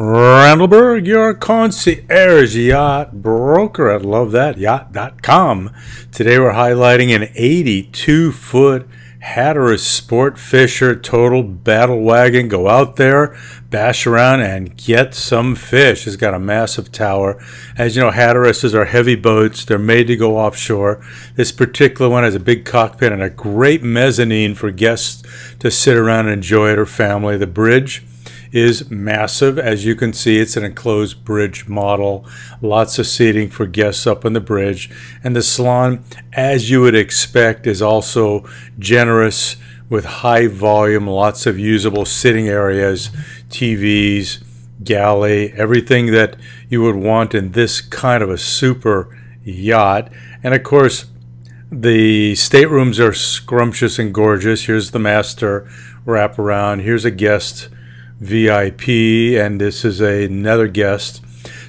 Randall Burg, your concierge yacht broker at lovethatyacht.com. Today we're highlighting an 82 foot Hatteras Sport Fisher Total Battle Wagon. Go out there, bash around, and get some fish. It's got a massive tower. As you know, Hatteras are heavy boats. They're made to go offshore. This particular one has a big cockpit and a great mezzanine for guests to sit around and enjoy it or family. The bridge is massive. As you can see, it's an enclosed bridge model. Lots of seating for guests up on the bridge. And the salon, as you would expect, is also generous with high volume, lots of usable sitting areas, TVs, galley, everything that you would want in this kind of a super yacht. And of course, the staterooms are scrumptious and gorgeous. Here's the master wraparound. Here's a guest VIP, and this is another guest.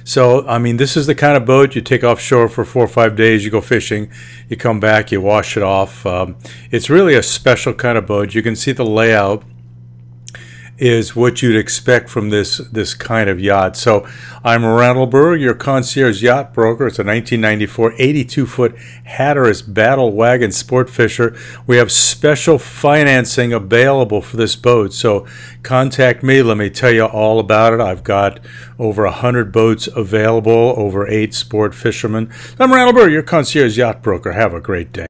So, I mean, this is the kind of boat you take offshore for four or five days, you go fishing, you come back, you wash it off. Um, it's really a special kind of boat. You can see the layout is what you'd expect from this this kind of yacht. So I'm Randall Burg, your concierge yacht broker. It's a 1994 82 foot Hatteras Battle Wagon Sport Fisher. We have special financing available for this boat. So contact me. Let me tell you all about it. I've got over 100 boats available, over eight sport fishermen. I'm Randall Burg, your concierge yacht broker. Have a great day.